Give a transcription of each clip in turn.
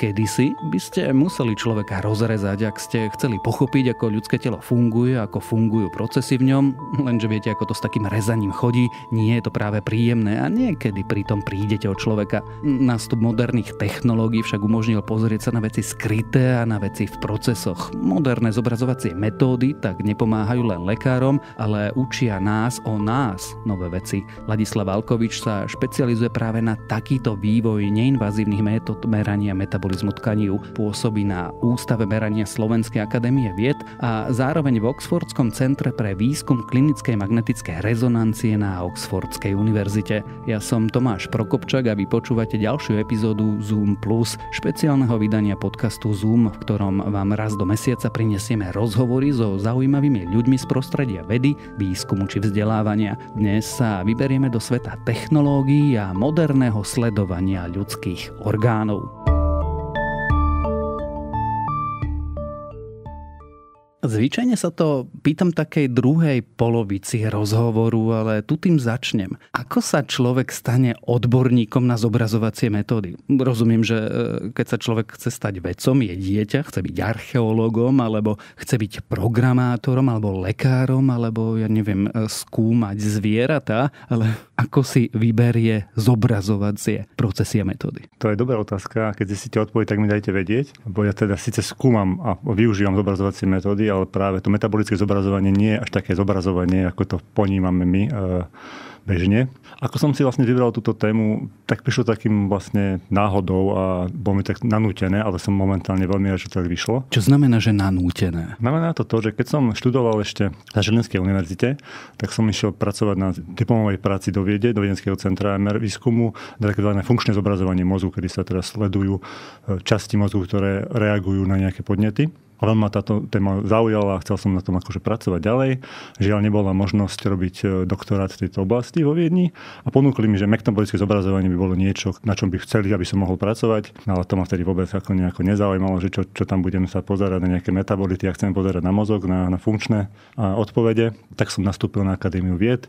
Kedysi by ste museli človeka rozrezať, ak ste chceli pochopiť, ako ľudské telo funguje, ako fungujú procesy v ňom, lenže viete, ako to s takým rezaním chodí, nie je to práve príjemné a niekedy pritom prídete od človeka. Nástup moderných technológií však umožnil pozrieť sa na veci skryté a na veci v procesoch. Moderné zobrazovacie metódy tak nepomáhajú len lekárom, ale učia nás o nás nové veci. Ladislav Alkovič sa špecializuje práve na takýto vývoj neinvazívnych metód merania metabolizmu metabolizmu tkaní pôsobí na Ústave merania Slovenskej akadémie vied a zároveň v Oxfordskom centre pre výskum klinickej magnetickej rezonancie na Oxfordskej univerzite. Ja som Tomáš Prokopčak a vy počúvate ďalšiu epizódu Zoom Plus, špeciálneho vydania podcastu Zoom, v ktorom vám raz do mesiaca prinesieme rozhovory so zaujímavými ľuďmi z prostredia vedy, výskumu či vzdelávania. Dnes sa vyberieme do sveta technológií a moderného sledovania ľudských orgánov. Zvyčajne sa to pýtam takej druhej polovici rozhovoru, ale tu tým začnem. Ako sa človek stane odborníkom na zobrazovacie metódy? Rozumiem, že e, keď sa človek chce stať vedcom, je dieťa, chce byť archeológom, alebo chce byť programátorom, alebo lekárom, alebo ja neviem, e, skúmať zvieratá, ale ako si vyberie zobrazovacie procesy a metódy? To je dobrá otázka. Keď si ste odpovedť, tak mi dajte vedieť, lebo ja teda síce skúmam a využívam zobrazovacie metódy, ale práve to metabolické zobrazovanie nie je až také zobrazovanie, ako to ponímame my e, bežne. Ako som si vlastne vybral túto tému, tak prišlo takým vlastne náhodou a bolo mi tak nanútené, ale som momentálne veľmi rád, že to tak vyšlo. Čo znamená, že nanútené? Znamená to to, že keď som študoval ešte na Žilinskej univerzite, tak som išiel pracovať na diplomovej práci do Viede, do Viedenského centra MR výskumu, takzvané funkčné zobrazovanie mozgu, kedy sa teraz sledujú e, časti mozgu, ktoré reagujú na nejaké podnety. Veľmi ma táto téma zaujala a chcel som na tom akože pracovať ďalej. Žiaľ, nebola možnosť robiť e, doktorát v tejto oblasti vo Viedni a ponúkli mi, že mektobolické zobrazovanie by bolo niečo, na čom by chceli, aby som mohol pracovať, ale to ma vtedy vôbec ako nejako nezaujímalo, že čo, čo tam budem sa pozerať na nejaké metabolity, ja chcem pozerať na mozog, na, na funkčné odpovede. Tak som nastúpil na Akadémiu vied,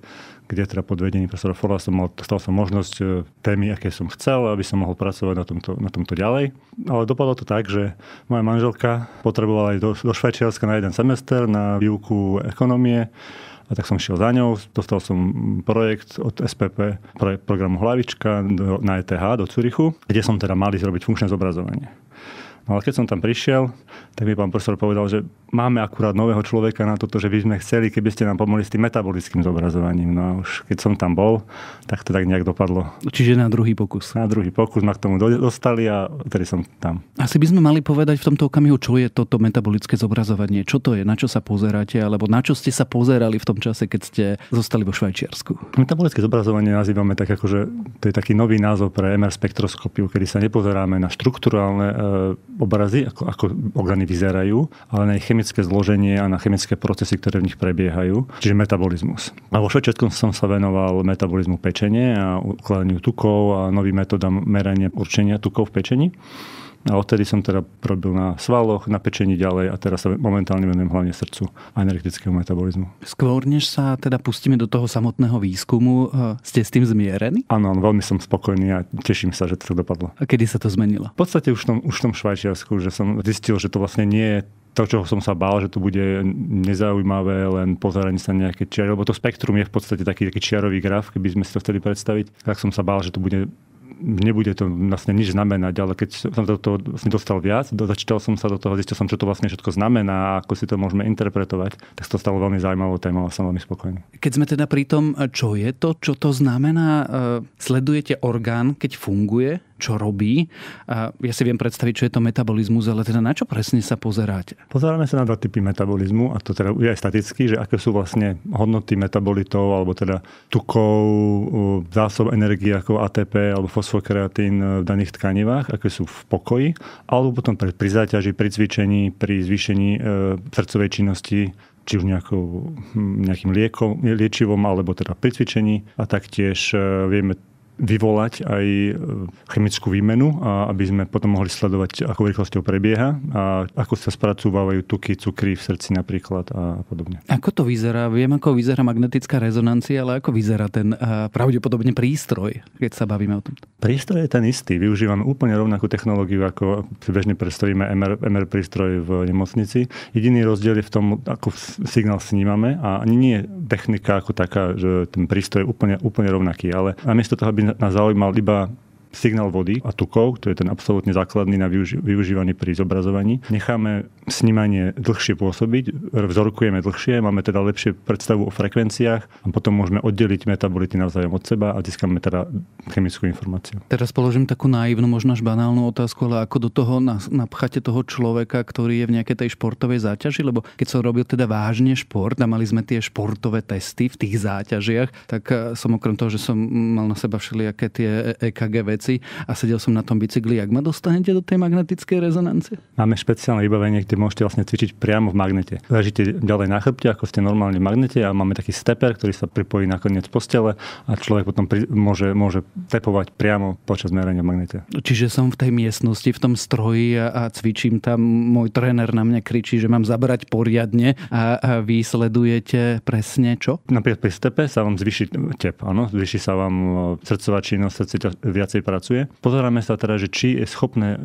kde teda pod vedením profesora Forla som mal, dostal som možnosť e, témy, aké som chcel, aby som mohol pracovať na tomto, na tomto ďalej. Ale dopadlo to tak, že moja manželka potrebovala aj do, do Švajčiarska na jeden semester na výuku ekonomie a tak som šiel za ňou, dostal som projekt od SPP, projekt programu Hlavička do, na ETH do Curichu, kde som teda mali zrobiť funkčné zobrazovanie. No ale keď som tam prišiel, tak mi pán profesor povedal, že máme akurát nového človeka na toto, že by sme chceli, keby ste nám pomohli s tým metabolickým zobrazovaním. No a už keď som tam bol, tak to tak nejak dopadlo. Čiže na druhý pokus. Na druhý pokus ma k tomu dostali a vtedy som tam. Asi by sme mali povedať v tomto okamihu, čo je toto metabolické zobrazovanie, čo to je, na čo sa pozeráte, alebo na čo ste sa pozerali v tom čase, keď ste zostali vo Švajčiarsku. Metabolické zobrazovanie nazývame tak ako, že to je taký nový názov pre MR spektroskopiu, kedy sa nepozeráme na štruktúrálne e, obrazy, ako, ako orgány vyzerajú, ale na ich chemické zloženie a na chemické procesy, ktoré v nich prebiehajú, čiže metabolizmus. A vo všetkom som sa venoval metabolizmu pečenie a ukladaniu tukov a novým metodám merania určenia tukov v pečení. A odtedy som teda robil na svaloch, na pečení ďalej a teraz sa momentálne venujem hlavne srdcu a energetickému metabolizmu. Skôr než sa teda pustíme do toho samotného výskumu, eh, ste s tým zmierení? Áno, veľmi som spokojný a teším sa, že to tak dopadlo. A kedy sa to zmenilo? V podstate už v tom, už v tom Švajčiarsku, že som zistil, že to vlastne nie je to, čo som sa bál, že to bude nezaujímavé, len pozeranie sa nejaké čiary, lebo to spektrum je v podstate taký, taký čiarový graf, keby sme si to chceli predstaviť, tak som sa bál, že to bude nebude to vlastne nič znamenať, ale keď som do toho vlastne dostal viac, začítal som sa do toho, zistil som, čo to vlastne všetko znamená a ako si to môžeme interpretovať, tak to stalo veľmi zaujímavou témou a som veľmi spokojný. Keď sme teda pri tom, čo je to, čo to znamená, e, sledujete orgán, keď funguje, čo robí. A ja si viem predstaviť, čo je to metabolizmus, ale teda na čo presne sa pozeráte? Pozeráme sa na dva typy metabolizmu a to teda je aj staticky, že aké sú vlastne hodnoty metabolitov alebo teda tukov, zásob energie ako ATP alebo fosfokreatín v daných tkanivách, aké sú v pokoji, alebo potom pri záťaži, pri cvičení, pri zvýšení e, srdcovej činnosti či už nejakou, hm, nejakým liekom, liečivom alebo teda pri cvičení a taktiež e, vieme vyvolať aj e, chemickú výmenu, a aby sme potom mohli sledovať, ako rýchlosťou prebieha a ako sa spracúvajú tuky, cukry v srdci napríklad a podobne. Ako to vyzerá? Viem, ako vyzerá magnetická rezonancia, ale ako vyzerá ten pravdepodobne prístroj, keď sa bavíme o tom? Prístroj je ten istý. Využívame úplne rovnakú technológiu, ako si bežne predstavíme MR, MR prístroj v nemocnici. Jediný rozdiel je v tom, ako signál snímame a ani nie technika ako taká, že ten prístroj je úplne, úplne rovnaký, ale namiesto toho, aby nás zaujímal iba signál vody a tukov, to je ten absolútne základný na využívaný pri zobrazovaní. Necháme snímanie dlhšie pôsobiť, vzorkujeme dlhšie, máme teda lepšie predstavu o frekvenciách a potom môžeme oddeliť metabolity navzájom od seba a získame teda chemickú informáciu. Teraz položím takú naivnú, možno až banálnu otázku, ale ako do toho napchate toho človeka, ktorý je v nejakej tej športovej záťaži, lebo keď som robil teda vážne šport a mali sme tie športové testy v tých záťažiach, tak eh, som okrem toho, že som mal na seba všelijaké tie EKG veci, a sedel som na tom bicykli. Jak ma dostanete do tej magnetickej rezonancie? Máme špeciálne vybavenie, kde môžete vlastne cvičiť priamo v magnete. Ležíte ďalej na chrbte, ako ste normálne v magnete a máme taký steper, ktorý sa pripojí na koniec postele a človek potom pri, môže, môže tepovať priamo počas merania v magnete. Čiže som v tej miestnosti, v tom stroji a, a cvičím tam, môj tréner na mňa kričí, že mám zabrať poriadne a, a vy sledujete presne čo? Napríklad pri stepe sa vám zvyši tep, áno, zvyši sa vám srdcová činnosť, srdce viacej pracuje. Pozeráme sa teda, že či je schopné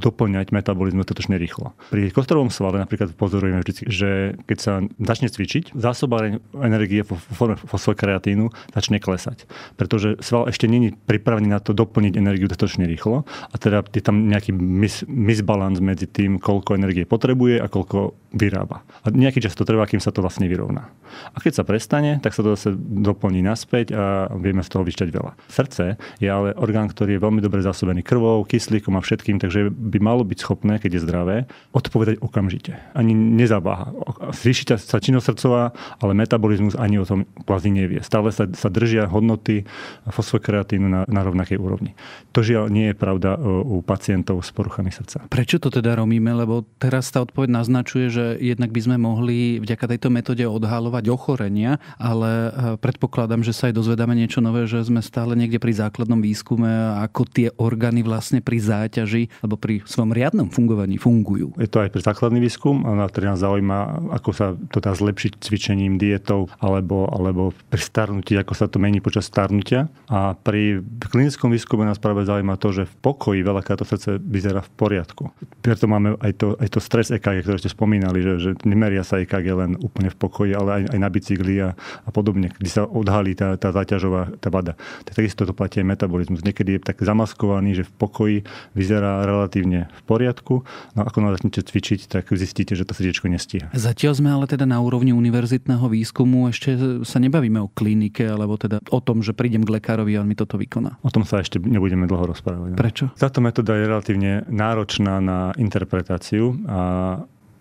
doplňať metabolizmus dostatočne rýchlo. Pri kostorovom svale napríklad pozorujeme vždy, že keď sa začne cvičiť, zásoba energie vo forme fosfokreatínu začne klesať. Pretože sval ešte není pripravený na to doplniť energiu dostatočne rýchlo a teda je tam nejaký mis, misbalans medzi tým, koľko energie potrebuje a koľko vyrába. A nejaký čas to trvá, kým sa to vlastne vyrovná. A keď sa prestane, tak sa to zase doplní naspäť a vieme z toho vyšťať veľa. Srdce je ale orgán, ktorý je veľmi dobre zásobený krvou, kyslíkom a všetkým, takže by malo byť schopné, keď je zdravé, odpovedať okamžite. Ani nezaváha. Zvýši sa činnosť srdcová, ale metabolizmus ani o tom kvázi nevie. Stále sa, sa držia hodnoty fosfokreatínu na, na rovnakej úrovni. To žiaľ nie je pravda u pacientov s poruchami srdca. Prečo to teda robíme? Lebo teraz tá odpoveď naznačuje, že jednak by sme mohli vďaka tejto metóde odhalovať ochorenia, ale e, predpokladám, že sa aj dozvedáme niečo nové, že sme stále niekde pri základnom výskume ako tie orgány vlastne pri záťaži alebo pri svojom riadnom fungovaní fungujú. Je to aj pre základný výskum, na ktorý nás zaujíma, ako sa to dá zlepšiť cvičením, dietou alebo, alebo pri starnutí, ako sa to mení počas starnutia. A pri klinickom výskume nás práve zaujíma to, že v pokoji veľakrát to srdce vyzerá v poriadku. Preto máme aj to, aj to stres EKG, ktoré ste spomínali, že, že nemeria sa EKG len úplne v pokoji, ale aj, aj na bicykli a, a podobne, kedy sa odhalí tá, tá záťažová tá vada. Tak takisto to platí aj metabolizmus. Niekedy je tak zamaskovaný, že v pokoji vyzerá relatívne v poriadku. No ako začnete cvičiť, tak zistíte, že to srdiečko nestíha. Zatiaľ sme ale teda na úrovni univerzitného výskumu ešte sa nebavíme o klinike, alebo teda o tom, že prídem k lekárovi a on mi toto vykoná. O tom sa ešte nebudeme dlho rozprávať. Prečo? Táto metóda je relatívne náročná na interpretáciu a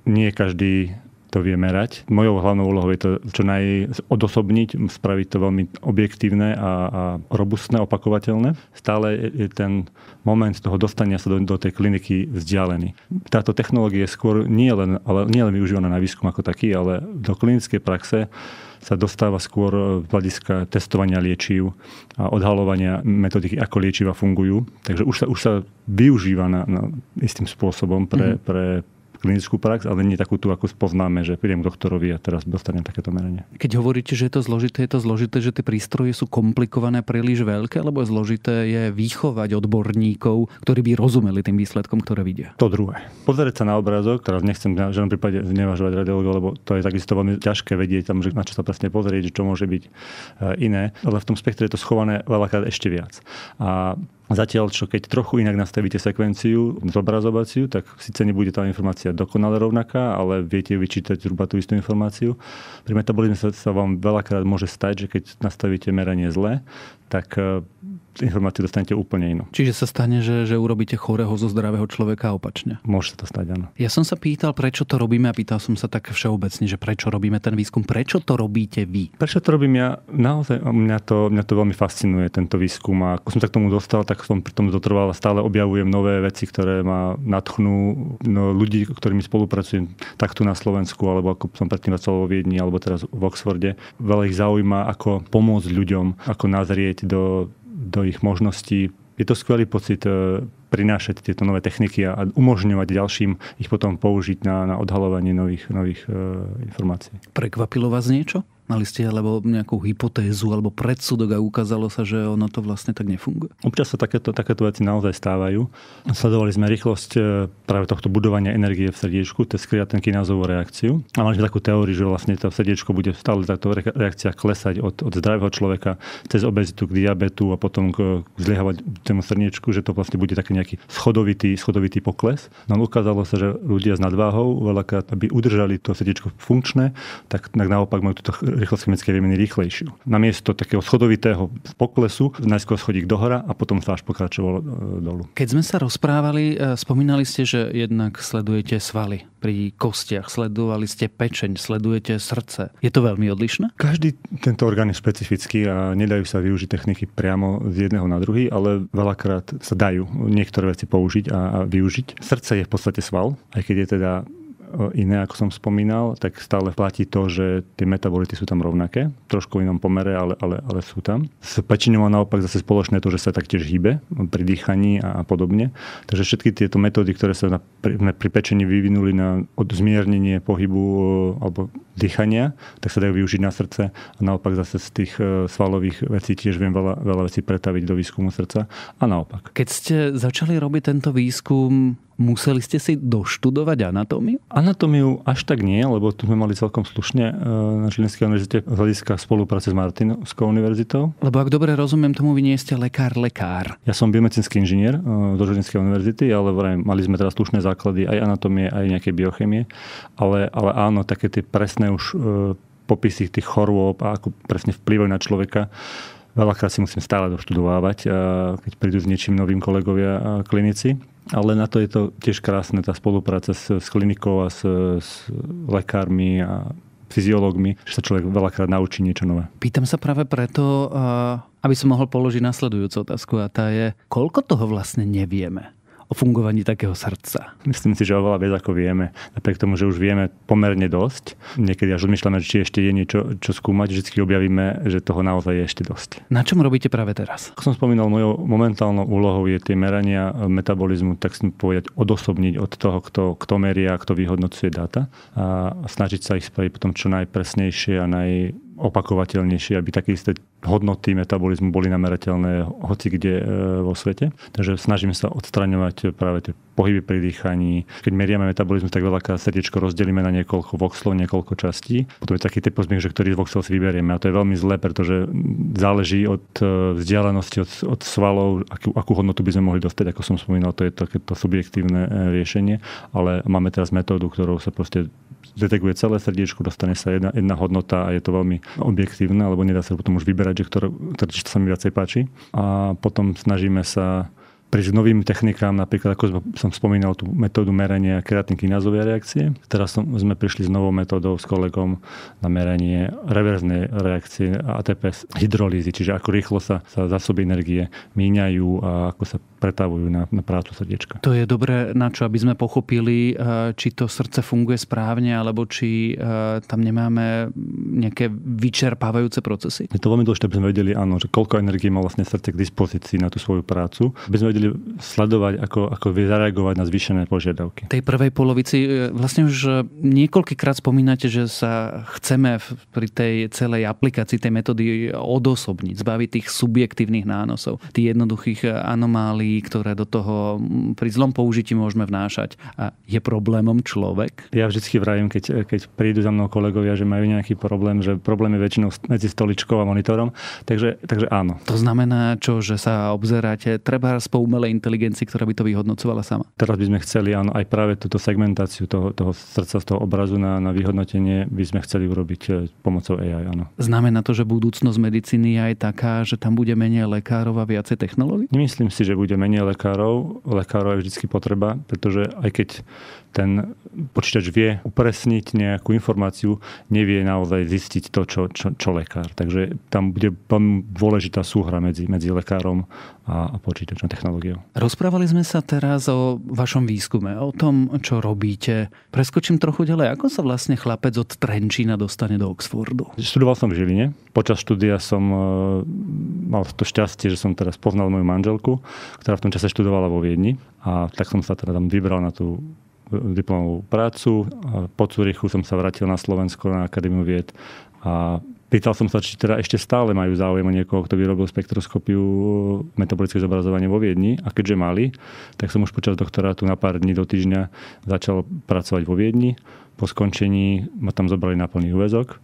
nie každý to vie merať. Mojou hlavnou úlohou je to čo najodosobniť, spraviť to veľmi objektívne a, a robustné, opakovateľné. Stále je ten moment toho dostania sa do, do tej kliniky vzdialený. Táto technológia je skôr nie len, ale nie len využívaná na výskum ako taký, ale do klinickej praxe sa dostáva skôr z hľadiska testovania liečiv a odhalovania metodiky, ako liečiva fungujú. Takže už sa, už sa využíva na, na istým spôsobom pre, mm. pre klinickú prax, ale nie takú tu, ako poznáme, že prídem k doktorovi a teraz dostanem takéto merenie. Keď hovoríte, že je to zložité, je to zložité, že tie prístroje sú komplikované, príliš veľké, alebo zložité je vychovať odborníkov, ktorí by rozumeli tým výsledkom, ktoré vidia? To druhé. Pozrieť sa na obrázok, teraz nechcem v žiadnom prípade znevažovať radiologov, lebo to je takisto veľmi ťažké vedieť, tam, že na čo sa presne pozrieť, čo môže byť eh, iné, ale v tom spektre je to schované veľakrát ešte viac. A Zatiaľ, čo keď trochu inak nastavíte sekvenciu, zobrazovaciu, tak síce nebude tá informácia dokonale rovnaká, ale viete vyčítať zhruba tú istú informáciu. Pri metabolizme sa, sa vám veľakrát môže stať, že keď nastavíte meranie zle, tak informáciu dostanete úplne inú. Čiže sa stane, že, že urobíte chorého zo zdravého človeka opačne. Môže sa to stať, áno. Ja som sa pýtal, prečo to robíme a pýtal som sa tak všeobecne, že prečo robíme ten výskum. Prečo to robíte vy? Prečo to robím ja? Naozaj mňa to, mňa to veľmi fascinuje, tento výskum. A ako som sa k tomu dostal, tak som pri tom dotrval a stále objavujem nové veci, ktoré ma natchnú no, ľudí, ktorými spolupracujem tak tu na Slovensku, alebo ako som predtým vo Viedni, alebo teraz v Oxforde. Veľa ich zaujíma, ako pomôcť ľuďom, ako nazrieť do do ich možností. Je to skvelý pocit e, prinášať tieto nové techniky a umožňovať ďalším ich potom použiť na, na odhalovanie nových, nových uh, informácií. Prekvapilo vás niečo? Mali ste alebo nejakú hypotézu alebo predsudok a ukázalo sa, že ono to vlastne tak nefunguje? Občas sa takéto, takéto veci naozaj stávajú. Sledovali sme rýchlosť e, práve tohto budovania energie v srdiečku, to je kinázovú reakciu. A mali sme takú teóriu, že vlastne to srdiečko bude stále táto reakcia klesať od, od zdravého človeka cez obezitu k diabetu a potom k, k zliehavacému srdiečku, že to vlastne bude taký nejaký schodovitý, schodovitý pokles. No ukázalo sa, že ľudia s nadváhou veľakrát, aby udržali to srdiečko funkčné, tak, tak naopak majú túto rýchlosť chemickej výmeny rýchlejšiu. Namiesto takého schodovitého poklesu najskôr schodík dohora a potom sa až pokračovalo e, dolu. Keď sme sa rozprávali, e, spomínali ste, že jednak sledujete svaly pri kostiach, sledovali ste pečeň, sledujete srdce. Je to veľmi odlišné? Každý tento orgán je špecifický a nedajú sa využiť techniky priamo z jedného na druhý, ale veľakrát sa dajú niektoré veci použiť a, a využiť. Srdce je v podstate sval, aj keď je teda iné, ako som spomínal, tak stále platí to, že tie metabolity sú tam rovnaké, trošku v inom pomere, ale, ale, ale sú tam. S pečinou naopak zase spoločné to, že sa taktiež hýbe pri dýchaní a, podobne. Takže všetky tieto metódy, ktoré sa na, pri, pri pečení vyvinuli na zmiernenie pohybu alebo dýchania, tak sa dajú využiť na srdce a naopak zase z tých e, svalových vecí tiež viem veľa, veľa vecí pretaviť do výskumu srdca a naopak. Keď ste začali robiť tento výskum, museli ste si doštudovať anatómiu? Anatómiu až tak nie, lebo tu sme mali celkom slušne e, na Žilinskej univerzite z hľadiska spolupráce s Martinovskou univerzitou. Lebo ak dobre rozumiem, tomu vy nie ste lekár, lekár. Ja som biomedicínsky inžinier e, do Žilinskej univerzity, ale mali sme teraz slušné základy aj anatómie, aj nejakej biochemie. Ale, ale áno, také tie presné už e, popisy tých chorôb a ako presne vplyvajú na človeka. Veľakrát si musím stále doštudovávať, e, keď prídu s niečím novým kolegovia a klinici. Ale na to je to tiež krásne, tá spolupráca s, s klinikou a s, s lekármi a fyziológmi, že sa človek veľakrát naučí niečo nové. Pýtam sa práve preto, aby som mohol položiť nasledujúcu otázku a tá je, koľko toho vlastne nevieme? O fungovaní takého srdca? Myslím si, že oveľa viac ako vieme. Napriek tomu, že už vieme pomerne dosť. Niekedy až odmýšľame, či ešte je niečo, čo skúmať. Vždy objavíme, že toho naozaj je ešte dosť. Na čom robíte práve teraz? Ako som spomínal, mojou momentálnou úlohou je tie merania metabolizmu, tak si povedať, odosobniť od toho, kto, kto meria, kto vyhodnocuje dáta a snažiť sa ich spraviť potom čo najpresnejšie a naj opakovateľnejšie, aby také isté hodnoty metabolizmu boli namerateľné hoci kde e, vo svete. Takže snažíme sa odstraňovať práve tie pohyby pri dýchaní. Keď meriame metabolizmus, tak veľakrát srdiečko rozdelíme na niekoľko voxlov, niekoľko častí. Potom je taký typ pozmiek, že ktorý voxel si vyberieme. A to je veľmi zlé, pretože záleží od e, vzdialenosti, od, od svalov, akú, akú hodnotu by sme mohli dostať. Ako som spomínal, to je takéto subjektívne e, riešenie. Ale máme teraz metódu, ktorou sa proste detekuje celé srdiečko, dostane sa jedna, jedna hodnota a je to veľmi objektívne, alebo nedá sa potom už vyberať, že ktoré, ktoré sa mi viacej páči. A potom snažíme sa prísť novým technikám, napríklad ako som spomínal tú metódu merania kreatinkinázovej reakcie. Teraz som, sme prišli s novou metódou s kolegom na meranie reverznej reakcie ATP hydrolízy, čiže ako rýchlo sa, sa zásoby energie míňajú a ako sa pretavujú na, na prácu srdiečka. To je dobré na čo, aby sme pochopili, eh, či to srdce funguje správne, alebo či eh, tam nemáme nejaké vyčerpávajúce procesy? Je to veľmi dôležité, aby sme vedeli, áno, že koľko energie má vlastne srdce k dispozícii na tú svoju prácu. Aby sme vedeli sledovať, ako, ako vie zareagovať na zvýšené požiadavky. Tej prvej polovici e, vlastne už niekoľkýkrát spomínate, že sa chceme pri tej celej aplikácii tej metódy odosobniť, zbaviť tých subjektívnych nánosov, tých jednoduchých e, anomálií, ktoré do toho pri zlom použití môžeme vnášať. A je problémom človek? Ja vždy vravím, keď, keď prídu za mnou kolegovia, že majú nejaký problém, že problém je väčšinou medzi stoličkou a monitorom. Takže, takže áno. To znamená čo, že sa obzeráte treba spolu umelej inteligencii, ktorá by to vyhodnocovala sama. Teraz by sme chceli áno, aj práve túto segmentáciu toho, toho srdca z toho obrazu na, na vyhodnotenie by sme chceli urobiť e, pomocou AI. Áno. Znamená to, že budúcnosť medicíny je aj taká, že tam bude menej lekárov a viacej technológií? Nemyslím si, že bude menej lekárov. Lekárov je vždy potreba, pretože aj keď ten počítač vie upresniť nejakú informáciu, nevie naozaj zistiť to, čo, čo, čo lekár. Takže tam bude dôležitá súhra medzi, medzi lekárom a, a počítačom technológiou. Rozprávali sme sa teraz o vašom výskume, o tom, čo robíte. Preskočím trochu ďalej. Ako sa vlastne chlapec od Trenčína dostane do Oxfordu? Študoval som v Žiline, počas štúdia som e, mal to šťastie, že som teraz poznal moju manželku, ktorá v tom čase študovala vo Viedni a tak som sa teda tam vybral na tú diplomovú prácu. Po Cúrichu som sa vrátil na Slovensko na Akadémiu vied a Pýtal som sa, či teda ešte stále majú záujem o niekoho, kto vyrobil spektroskopiu metabolické zobrazovanie vo Viedni. A keďže mali, tak som už počas doktorátu na pár dní do týždňa začal pracovať vo Viedni. Po skončení ma tam zobrali na plný úvezok.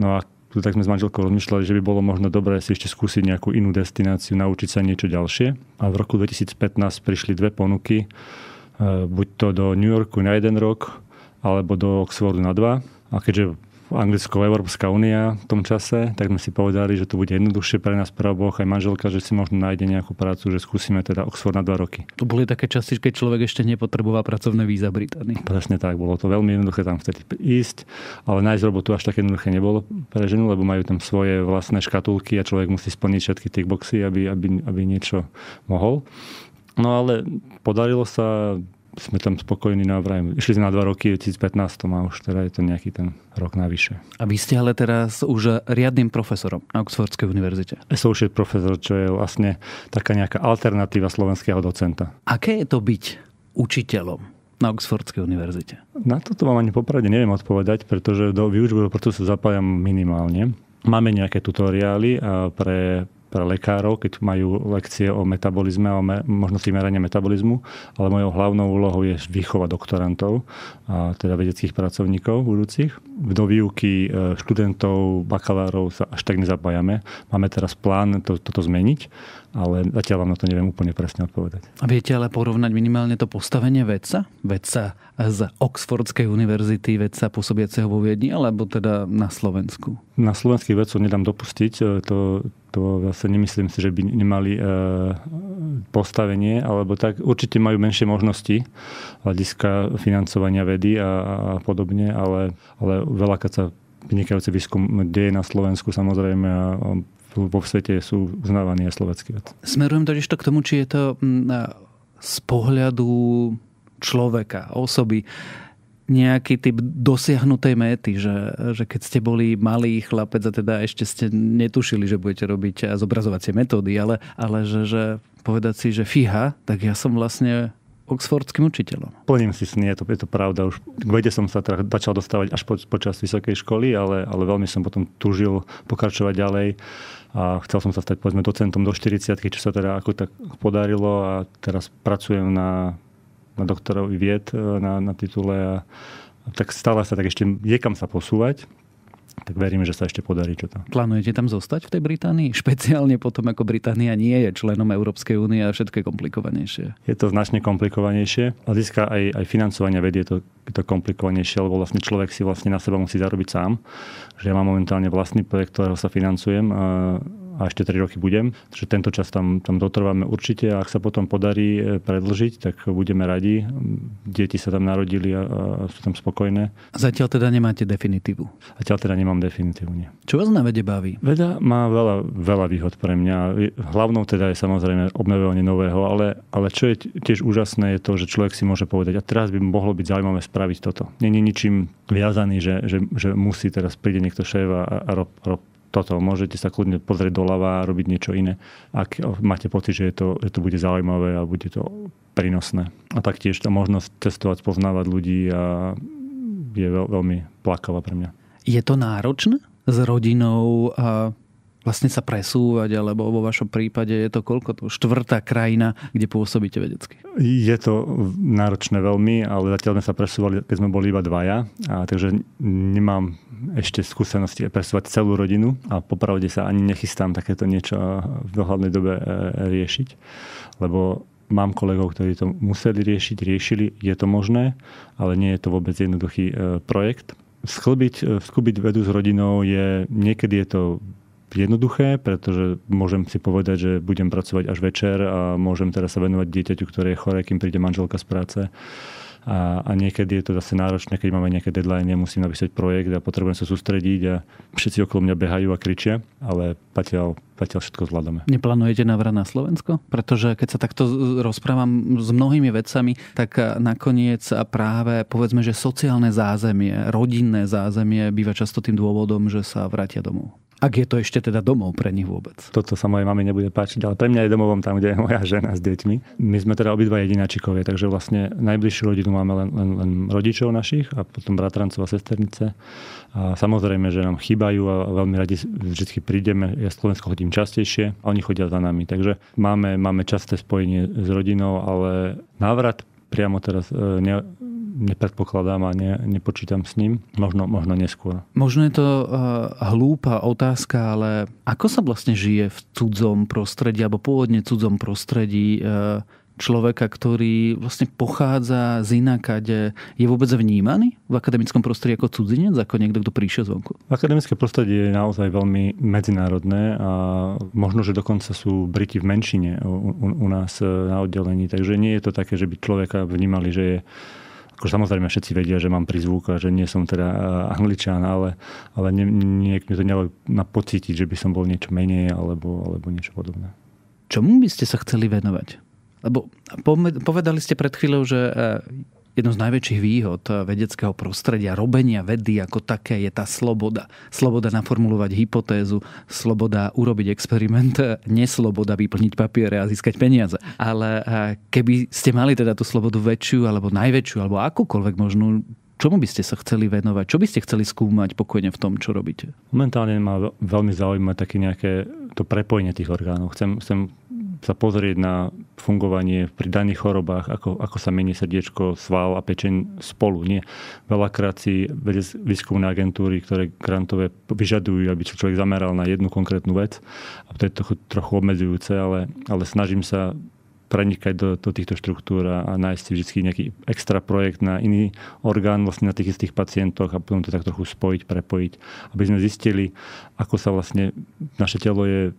No a tak sme s manželkou rozmýšľali, že by bolo možno dobré si ešte skúsiť nejakú inú destináciu, naučiť sa niečo ďalšie. A v roku 2015 prišli dve ponuky, e, buď to do New Yorku na jeden rok, alebo do Oxfordu na dva. A keďže Anglicko, Európska únia v tom čase, tak sme si povedali, že to bude jednoduchšie pre nás pre oboch aj manželka, že si možno nájde nejakú prácu, že skúsime teda Oxford na dva roky. To boli také časy, keď človek ešte nepotreboval pracovné víza Británii. Presne tak, bolo to veľmi jednoduché tam vtedy ísť, ale nájsť robotu až také jednoduché nebolo pre ženu, lebo majú tam svoje vlastné škatulky a človek musí splniť všetky tie boxy, aby, aby, aby niečo mohol. No ale podarilo sa, sme tam spokojní na vraj. Išli sme na dva roky, v 2015 a už teda je to nejaký ten rok navyše. A vy ste ale teraz už riadnym profesorom na Oxfordskej univerzite. Associate profesor, čo je vlastne taká nejaká alternatíva slovenského docenta. Aké je to byť učiteľom na Oxfordskej univerzite? Na toto vám ani popravde neviem odpovedať, pretože do výučbového procesu zapájam minimálne. Máme nejaké tutoriály pre pre lekárov, keď majú lekcie o metabolizme, o me, možnosti merania metabolizmu, ale mojou hlavnou úlohou je výchova doktorantov, a teda vedeckých pracovníkov budúcich. Do výuky e, študentov, bakalárov sa až tak nezapájame. Máme teraz plán to, toto zmeniť, ale zatiaľ vám na to neviem úplne presne odpovedať. A viete ale porovnať minimálne to postavenie vedca? Vedca z Oxfordskej univerzity, vedca pôsobiaceho vo Viedni, alebo teda na Slovensku? Na slovenských vedcov nedám dopustiť. E, to, to zase nemyslím si, že by nemali e, postavenie, alebo tak určite majú menšie možnosti hľadiska financovania vedy a, a podobne, ale, ale veľa, keď sa vynikajúci výskum deje na Slovensku samozrejme a vo svete sú uznávaní aj slovenskí veci. Smerujem totiž to k tomu, či je to z pohľadu človeka, osoby, nejaký typ dosiahnutej méty, že, že keď ste boli malý chlapec a teda ešte ste netušili, že budete robiť zobrazovacie metódy, ale, ale že, že povedať si, že fíha, tak ja som vlastne oxfordským učiteľom. Plním si sny, je to, je to pravda. Už k vede som sa teda začal dostávať až po, počas vysokej školy, ale, ale veľmi som potom tužil pokračovať ďalej a chcel som sa stať povedzme docentom do 40 čo sa teda ako tak podarilo a teraz pracujem na na doktorovi vied e, na, na titule a, tak stále sa tak ešte je kam sa posúvať tak verím, že sa ešte podarí čo to. Plánujete tam zostať v tej Británii? Špeciálne potom, ako Británia nie je členom Európskej únie a všetko je komplikovanejšie. Je to značne komplikovanejšie. A získa aj, aj financovania vedie je to, je to komplikovanejšie, lebo vlastne človek si vlastne na seba musí zarobiť sám. Že ja mám momentálne vlastný projekt, ktorého sa financujem a ešte 3 roky budem. Takže tento čas tam, tam dotrváme určite a ak sa potom podarí e, predlžiť, tak budeme radi. Deti sa tam narodili a, a sú tam spokojné. Zatiaľ teda nemáte definitívu? Zatiaľ teda nemám definitívu, nie. Čo vás na vede baví? Veda má veľa, veľa výhod pre mňa. Hlavnou teda je samozrejme obnovovanie nového, ale, ale čo je tiež úžasné je to, že človek si môže povedať, a teraz by mohlo byť zaujímavé spraviť toto. Není ničím viazaný, že, že, že musí teraz príde niekto šéf a, a rob, rob toto. Môžete sa kľudne pozrieť doľava a robiť niečo iné, ak máte pocit, že, je to, že to bude zaujímavé a bude to prínosné. A taktiež tá možnosť testovať, poznávať ľudí a je veľ, veľmi plakavá pre mňa. Je to náročné s rodinou vlastne sa presúvať, alebo vo vašom prípade je to koľko to? Štvrtá krajina, kde pôsobíte vedecky? Je to náročné veľmi, ale zatiaľ sme sa presúvali, keď sme boli iba dvaja, a takže nemám ešte skúsenosti presúvať celú rodinu a popravde sa ani nechystám takéto niečo v dohľadnej dobe e, riešiť, lebo mám kolegov, ktorí to museli riešiť, riešili, je to možné, ale nie je to vôbec jednoduchý e, projekt. Sklbiť, e, skúbiť vedu s rodinou je, niekedy je to jednoduché, pretože môžem si povedať, že budem pracovať až večer a môžem teraz sa venovať dieťaťu, ktoré je choré, kým príde manželka z práce. A, a niekedy je to zase náročné, keď máme nejaké deadline, musím napísať projekt a potrebujem sa sústrediť a všetci okolo mňa behajú a kričia, ale patiaľ, patiaľ všetko zvládame. Neplánujete návrat na Slovensko? Pretože keď sa takto rozprávam s mnohými vecami, tak nakoniec práve povedzme, že sociálne zázemie, rodinné zázemie býva často tým dôvodom, že sa vrátia domov. Ak je to ešte teda domov pre nich vôbec. Toto sa mojej mame nebude páčiť, ale pre mňa je domovom tam, kde je moja žena s deťmi. My sme teda obidva jedináčikovie, takže vlastne najbližšiu rodinu máme len, len, len rodičov našich a potom bratrancov a sesternice. A samozrejme, že nám chýbajú a veľmi radi vždy prídeme. Ja Slovensko chodím častejšie a oni chodia za nami. Takže máme, máme časté spojenie s rodinou, ale návrat priamo teraz e, ne, nepredpokladám a ne, nepočítam s ním. Možno, možno neskôr. Možno je to uh, hlúpa otázka, ale ako sa vlastne žije v cudzom prostredí alebo pôvodne cudzom prostredí uh, človeka, ktorý vlastne pochádza z inakade, je vôbec vnímaný v akademickom prostredí ako cudzinec, ako niekto, kto prišiel zvonku? Akademické prostredie je naozaj veľmi medzinárodné a možno, že dokonca sú Briti v menšine u, u, u nás na oddelení, takže nie je to také, že by človeka vnímali, že je ako samozrejme všetci vedia, že mám prizvuk a že nie som teda eh, angličan, ale, ale nie, nie, mi to nedalo na pocítiť, že by som bol niečo menej alebo, alebo niečo podobné. Čomu by ste sa chceli venovať? Lebo povedali ste pred chvíľou, že eh, jedno z najväčších výhod vedeckého prostredia, robenia vedy ako také je tá sloboda. Sloboda naformulovať hypotézu, sloboda urobiť experiment, nesloboda vyplniť papiere a získať peniaze. Ale keby ste mali teda tú slobodu väčšiu, alebo najväčšiu, alebo akúkoľvek možnú, čomu by ste sa chceli venovať? Čo by ste chceli skúmať pokojne v tom, čo robíte? Momentálne ma veľmi zaujíma také nejaké to prepojenie tých orgánov. Chcem, chcem sa pozrieť na fungovanie pri daných chorobách, ako, ako sa mení srdiečko, sval a pečeň spolu. Nie. Veľakrát si výskumné agentúry, ktoré grantové vyžadujú, aby sa človek zameral na jednu konkrétnu vec. A to je trochu, trochu obmedzujúce, ale, ale snažím sa prenikať do, do týchto štruktúr a, a nájsť si vždy nejaký extra projekt na iný orgán vlastne na tých istých pacientoch a potom to tak trochu spojiť, prepojiť, aby sme zistili, ako sa vlastne naše telo je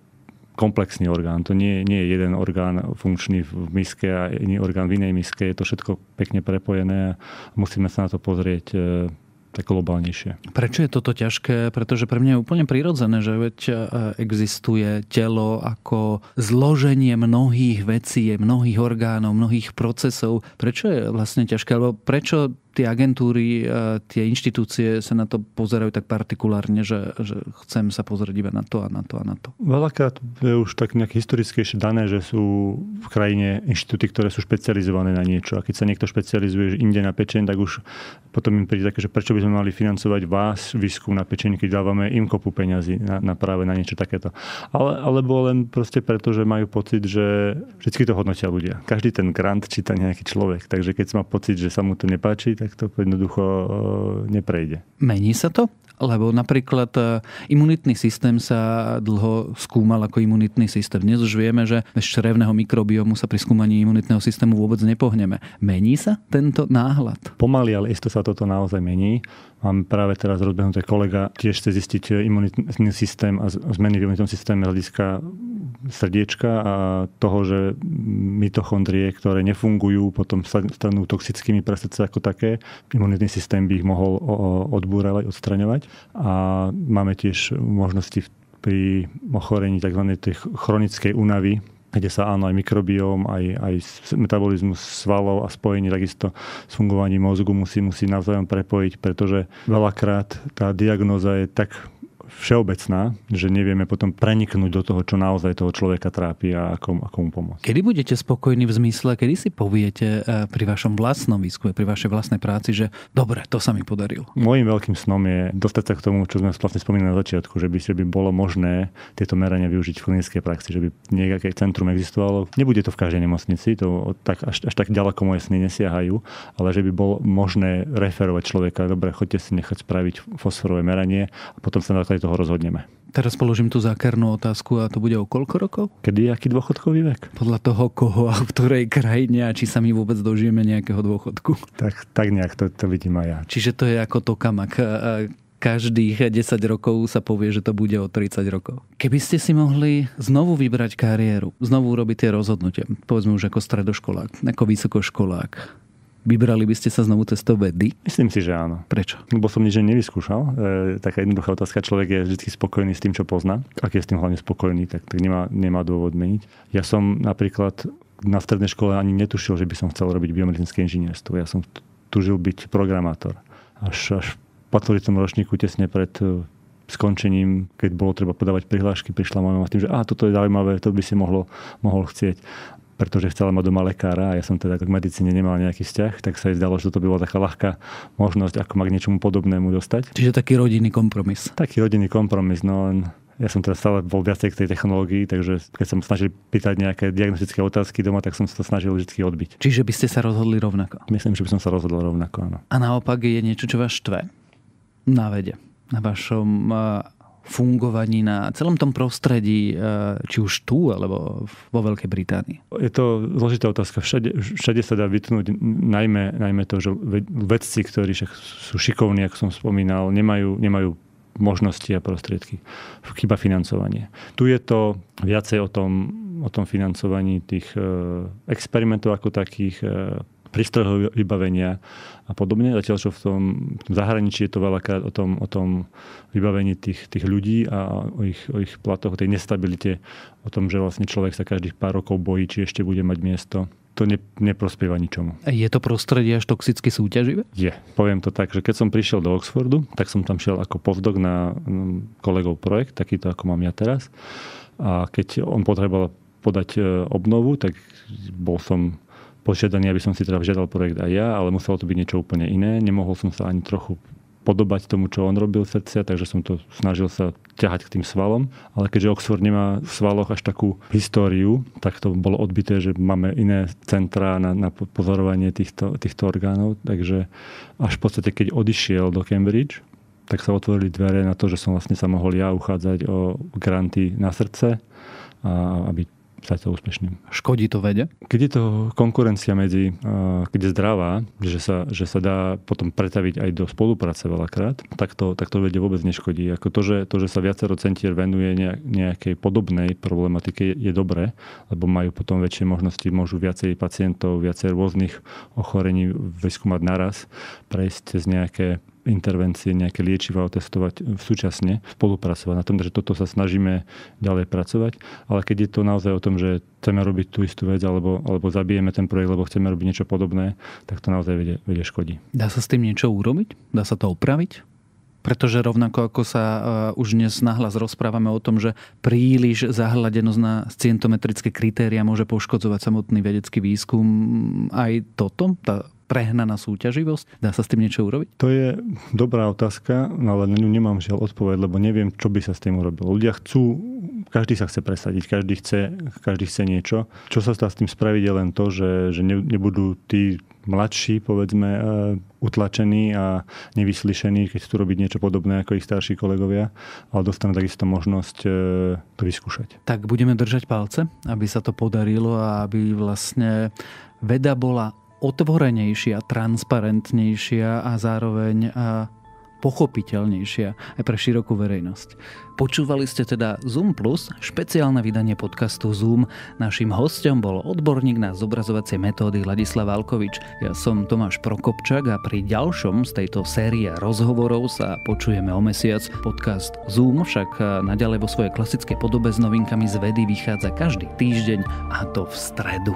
komplexný orgán. To nie, nie je jeden orgán funkčný v miske a iný orgán v inej miske. Je to všetko pekne prepojené a musíme sa na to pozrieť e, tak globálnejšie. Prečo je toto ťažké? Pretože pre mňa je úplne prirodzené, že veď e, existuje telo ako zloženie mnohých vecí, mnohých orgánov, mnohých procesov. Prečo je vlastne ťažké? Alebo prečo tie agentúry, e, tie inštitúcie sa na to pozerajú tak partikulárne, že, že chcem sa pozrieť iba na to a na to a na to. Veľakrát je už tak nejak historickejšie dané, že sú v krajine inštitúty, ktoré sú špecializované na niečo. A keď sa niekto špecializuje inde na pečeň, tak už potom im príde také, že prečo by sme mali financovať vás výskum na pečeň, keď dávame im kopu peňazí na, na práve na niečo takéto. Ale, alebo len proste preto, že majú pocit, že vždy to hodnotia ľudia. Každý ten grant číta nejaký človek. Takže keď má pocit, že sa mu to nepáči, to jednoducho e, neprejde. Mení sa to? Lebo napríklad e, imunitný systém sa dlho skúmal ako imunitný systém. Dnes už vieme, že bez črevného mikrobiomu sa pri skúmaní imunitného systému vôbec nepohneme. Mení sa tento náhľad? Pomaly, ale isto sa toto naozaj mení. Mám práve teraz rozbehnuté kolega, tiež chce zistiť imunitný systém a zmeny v imunitnom systéme hľadiska srdiečka a toho, že mitochondrie, ktoré nefungujú, potom stanú toxickými pre srdce ako také. Imunitný systém by ich mohol odbúravať, odstraňovať. A máme tiež možnosti pri ochorení tzv. chronickej únavy, kde sa áno aj mikrobióm, aj, aj metabolizmus svalov a spojenie takisto s fungovaním mozgu musí, musí navzájom prepojiť, pretože veľakrát tá diagnoza je tak všeobecná, že nevieme potom preniknúť do toho, čo naozaj toho človeka trápi a ako, ako mu pomôcť. Kedy budete spokojní v zmysle, kedy si poviete eh, pri vašom vlastnom výskume, pri vašej vlastnej práci, že dobre, to sa mi podarilo? Mojím veľkým snom je dostať sa k tomu, čo sme vlastne spomínali na začiatku, že by, že by bolo možné tieto merania využiť v klinickej praxi, že by nejaké centrum existovalo. Nebude to v každej nemocnici, to tak, až, až tak ďaleko moje sny nesiahajú, ale že by bolo možné referovať človeka, dobre, choďte si nechať spraviť fosforové meranie a potom sa na základe toho rozhodneme. Teraz položím tú zákernú otázku a to bude o koľko rokov? Kedy aký dôchodkový vek? Podľa toho, koho a v ktorej krajine a či sa my vôbec dožijeme nejakého dôchodku. Tak, tak nejak to, to vidím aj ja. Čiže to je ako tokamak každých 10 rokov sa povie, že to bude o 30 rokov. Keby ste si mohli znovu vybrať kariéru, znovu urobiť tie rozhodnutia, povedzme už ako stredoškolák, ako vysokoškolák, Vybrali by ste sa znovu cestou vedy? Myslím si, že áno. Prečo? Lebo som nič nevyskúšal. E, taká jednoduchá otázka. Človek je vždy spokojný s tým, čo pozná. Ak je s tým hlavne spokojný, tak, tak nemá, nemá dôvod meniť. Ja som napríklad na strednej škole ani netušil, že by som chcel robiť biomedicínske inžinierstvo. Ja som tužil byť programátor. Až, až v patologickom ročníku tesne pred skončením, keď bolo treba podávať prihlášky, prišla moja mama s tým, že a toto je zaujímavé, to by si mohlo, mohol chcieť pretože chcela mať doma lekára a ja som teda k medicíne nemal nejaký vzťah, tak sa jej zdalo, že toto by bola taká ľahká možnosť, ako ma k niečomu podobnému dostať. Čiže taký rodinný kompromis. Taký rodinný kompromis, no len ja som teraz stále bol viacej k tej technológii, takže keď som snažil pýtať nejaké diagnostické otázky doma, tak som sa to snažil vždy odbiť. Čiže by ste sa rozhodli rovnako? Myslím, že by som sa rozhodol rovnako, áno. A naopak je niečo, čo vás štve na vede, na vašom fungovaní na celom tom prostredí, či už tu, alebo vo Veľkej Británii? Je to zložitá otázka. Všade, všade sa dá vytnúť najmä, najmä to, že vedci, ktorí sú šikovní, ako som spomínal, nemajú, nemajú možnosti a prostriedky. Chyba financovanie. Tu je to viacej o tom, o tom financovaní tých e, experimentov ako takých, e, prístrojov vybavenia a podobne. Zatiaľ, čo v tom, v tom zahraničí je to veľakrát o tom, o tom vybavení tých, tých ľudí a o ich, o ich platoch, o tej nestabilite, o tom, že vlastne človek sa každých pár rokov bojí, či ešte bude mať miesto to ne, neprospieva ničomu. Je to prostredie až toxicky súťaživé? Je. Poviem to tak, že keď som prišiel do Oxfordu, tak som tam šiel ako postdoc na kolegov projekt, takýto ako mám ja teraz. A keď on potreboval podať e, obnovu, tak bol som požiadaný, aby som si teda vžiadal projekt aj ja, ale muselo to byť niečo úplne iné. Nemohol som sa ani trochu podobať tomu, čo on robil srdcia, takže som to snažil sa ťahať k tým svalom. Ale keďže Oxford nemá v svaloch až takú históriu, tak to bolo odbité, že máme iné centrá na, na pozorovanie týchto, týchto orgánov. Takže až v podstate, keď odišiel do Cambridge, tak sa otvorili dvere na to, že som vlastne sa mohol ja uchádzať o granty na srdce a aby stať sa úspešným. Škodí to vede? Keď je to konkurencia medzi, keď je zdravá, že sa, že sa dá potom pretaviť aj do spolupráce veľakrát, tak to, tak to vede vôbec neškodí. Ako to, že, to, že sa viacero centier venuje nejakej podobnej problematike je, je dobré, lebo majú potom väčšie možnosti, môžu viacej pacientov, viacej rôznych ochorení vyskúmať naraz, prejsť cez nejaké intervencie, nejaké liečiva otestovať súčasne, spolupracovať na tom, že toto sa snažíme ďalej pracovať. Ale keď je to naozaj o tom, že chceme robiť tú istú vec alebo, alebo zabijeme ten projekt, lebo chceme robiť niečo podobné, tak to naozaj vedie, vedie škodí. Dá sa s tým niečo urobiť? Dá sa to opraviť? Pretože rovnako ako sa uh, už dnes nahlas rozprávame o tom, že príliš zahladenosť na scientometrické kritéria môže poškodzovať samotný vedecký výskum, aj toto, tá prehnaná súťaživosť? Dá sa s tým niečo urobiť? To je dobrá otázka, no ale na ňu nemám žiaľ odpoveď, lebo neviem, čo by sa s tým urobilo. Ľudia chcú, každý sa chce presadiť, každý chce, každý chce niečo. Čo sa dá s tým spraviť je len to, že, že nebudú tí mladší, povedzme, e, utlačení a nevyslyšení, keď chcú robiť niečo podobné ako ich starší kolegovia, ale dostanú takisto možnosť e, to vyskúšať. Tak budeme držať palce, aby sa to podarilo a aby vlastne veda bola otvorenejšia, transparentnejšia a zároveň pochopiteľnejšia aj pre širokú verejnosť. Počúvali ste teda Zoom Plus, špeciálne vydanie podcastu Zoom. Naším hostom bol odborník na zobrazovacie metódy Ladislav Alkovič. Ja som Tomáš Prokopčak a pri ďalšom z tejto série rozhovorov sa počujeme o mesiac. Podcast Zoom však naďalej vo svojej klasickej podobe s novinkami z vedy vychádza každý týždeň a to v stredu.